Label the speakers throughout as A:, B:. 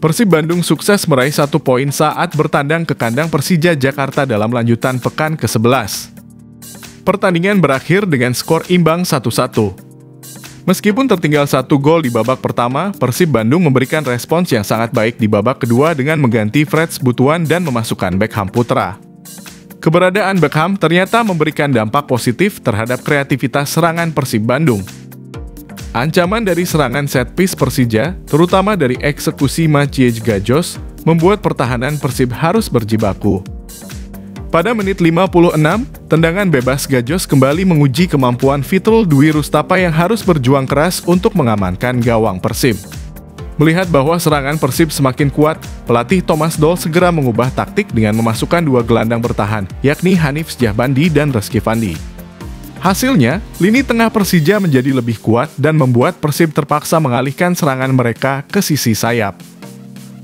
A: Persib Bandung sukses meraih satu poin saat bertandang ke kandang Persija Jakarta dalam lanjutan pekan ke-11. Pertandingan berakhir dengan skor imbang 1-1. Meskipun tertinggal satu gol di babak pertama, Persib Bandung memberikan respons yang sangat baik di babak kedua dengan mengganti Freds Butuan dan memasukkan Beckham Putra. Keberadaan Beckham ternyata memberikan dampak positif terhadap kreativitas serangan Persib Bandung. Ancaman dari serangan set piece Persija, terutama dari eksekusi Maciej Gajos, membuat pertahanan Persib harus berjibaku. Pada menit 56, tendangan bebas Gajos kembali menguji kemampuan Fitrul Dwi Rustapa yang harus berjuang keras untuk mengamankan gawang Persib. Melihat bahwa serangan Persib semakin kuat, pelatih Thomas Doll segera mengubah taktik dengan memasukkan dua gelandang bertahan, yakni Hanif Sjahbandi dan Reski Fandi. Hasilnya, lini tengah Persija menjadi lebih kuat dan membuat Persib terpaksa mengalihkan serangan mereka ke sisi sayap.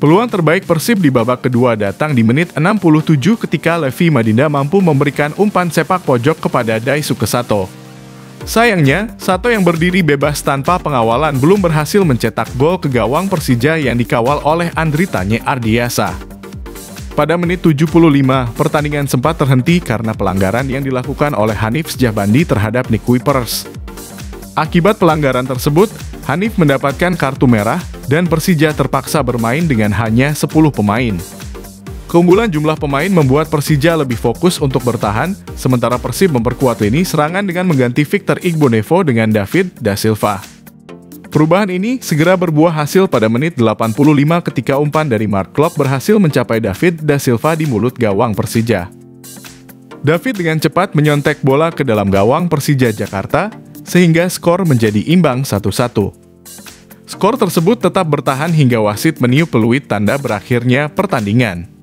A: Peluang terbaik Persib di babak kedua datang di menit 67 ketika Levi Madinda mampu memberikan umpan sepak pojok kepada Daisuke Sato. Sayangnya, Sato yang berdiri bebas tanpa pengawalan belum berhasil mencetak gol ke gawang Persija yang dikawal oleh Andri Tanye Ardiasa. Pada menit 75, pertandingan sempat terhenti karena pelanggaran yang dilakukan oleh Hanif Sjahbandi terhadap Nick Kuipers. Akibat pelanggaran tersebut, Hanif mendapatkan kartu merah dan Persija terpaksa bermain dengan hanya 10 pemain. Keunggulan jumlah pemain membuat Persija lebih fokus untuk bertahan, sementara Persib memperkuat lini serangan dengan mengganti Victor Igbonevo dengan David Da Silva. Perubahan ini segera berbuah hasil pada menit 85 ketika umpan dari Mark Klopp berhasil mencapai David da Silva di mulut gawang Persija. David dengan cepat menyontek bola ke dalam gawang Persija Jakarta, sehingga skor menjadi imbang 1-1. Skor tersebut tetap bertahan hingga wasit meniup peluit tanda berakhirnya pertandingan.